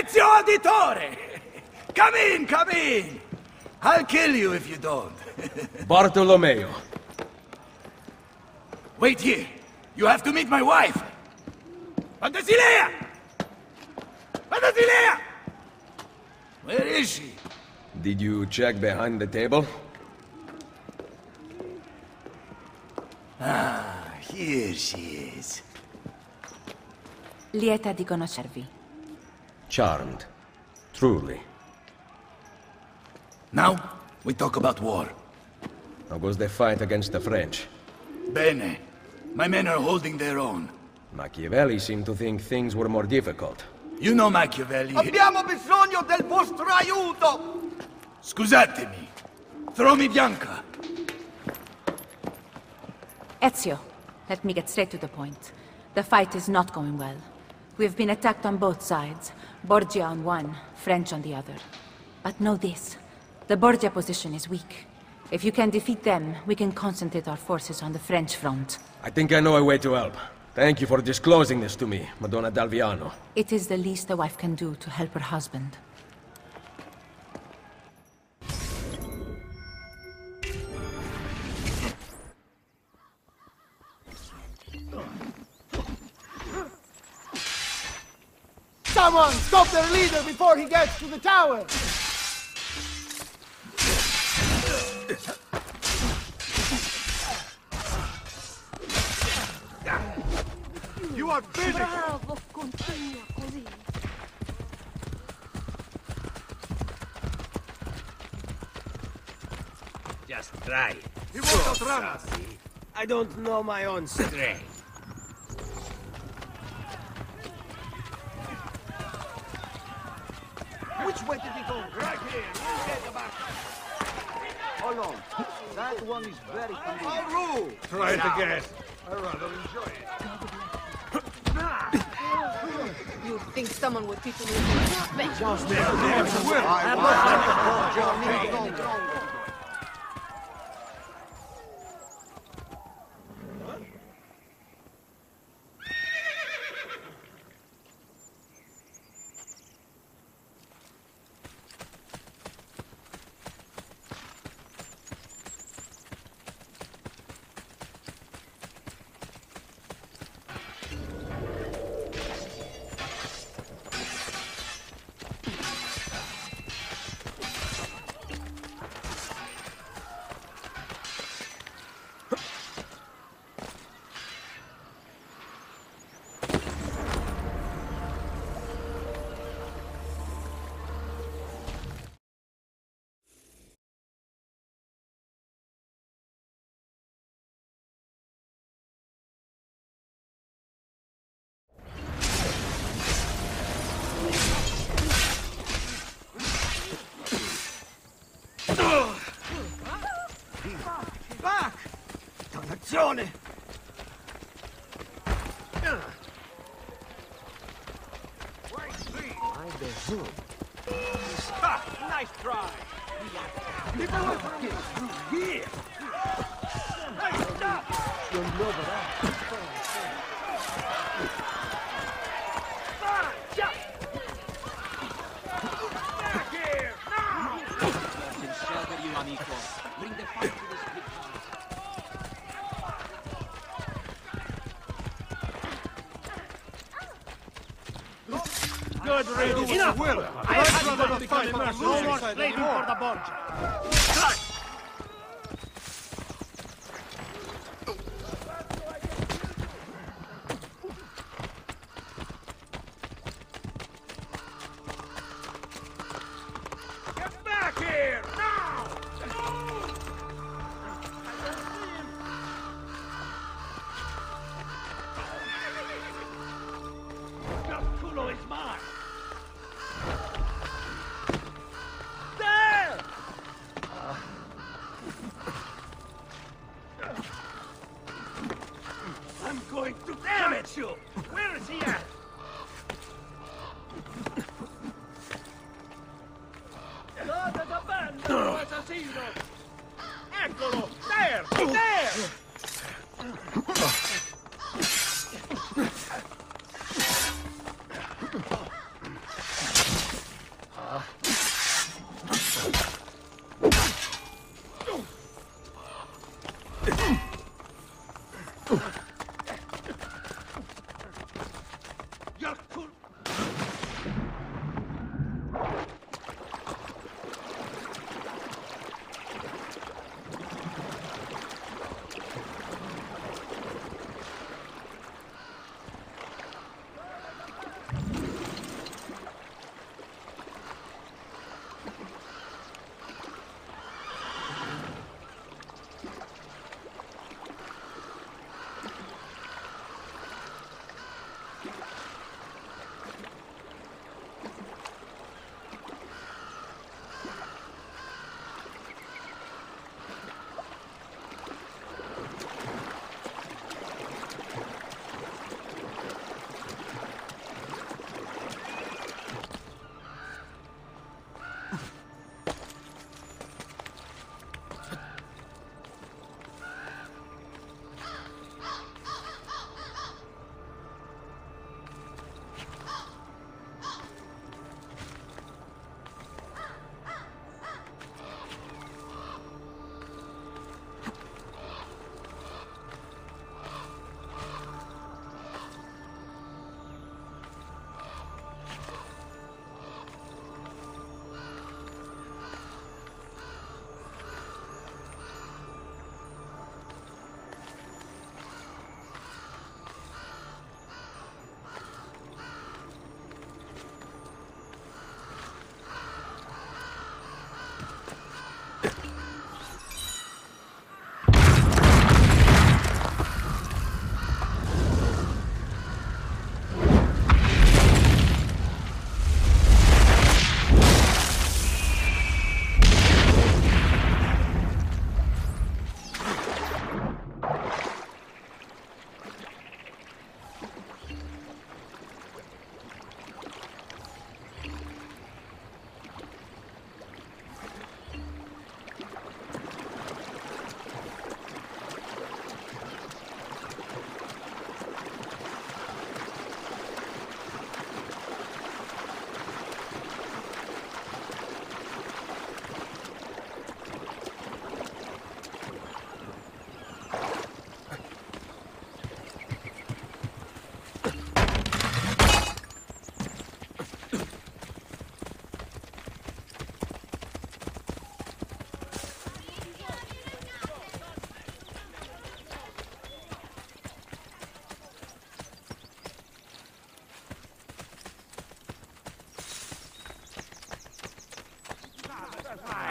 Ezio Auditore! Come in, come in! I'll kill you if you don't. Bartolomeo. Wait here. You have to meet my wife. Pantasilea! Pantasilea! Where is she? Did you check behind the table? Ah, here she is. Lieta di conoscervi. Charmed. Truly. Now, we talk about war. How goes the fight against the French? Bene. My men are holding their own. Machiavelli seemed to think things were more difficult. You know Machiavelli. Abbiamo bisogno del vostro aiuto! Scusatemi. Throw me Bianca. Ezio, let me get straight to the point. The fight is not going well. We have been attacked on both sides. Borgia on one, French on the other. But know this. The Borgia position is weak. If you can defeat them, we can concentrate our forces on the French front. I think I know a way to help. Thank you for disclosing this to me, Madonna d'Alviano. It is the least a wife can do to help her husband. Someone stop their leader before he gets to the tower! You are busy! Bravo, continua così. Just try it. He won't outrun us! I don't know my own strength. Which way did he go? Right here! You get the back! Hold on. That one is very convenient. Rule! Try it again. I rather enjoy it. You think someone would teach oh, you respect? Back! Dannazione! Nice try! Keep away from me! Here! Hey, stop! Back Enough! I have had enough fight. No more slaving for the. There! There!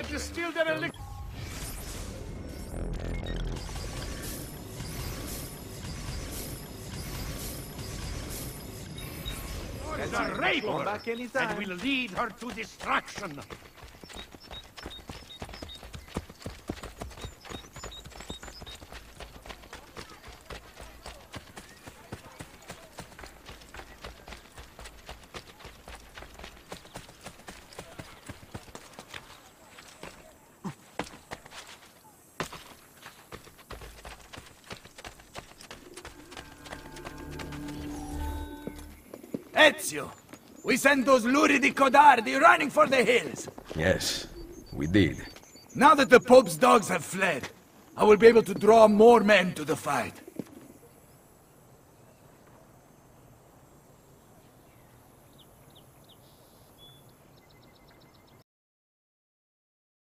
I distilled an elixir. It's a anytime. and will lead her to destruction. Ezio! We sent those luridi codardi running for the hills. Yes, we did. Now that the Pope's dogs have fled, I will be able to draw more men to the fight.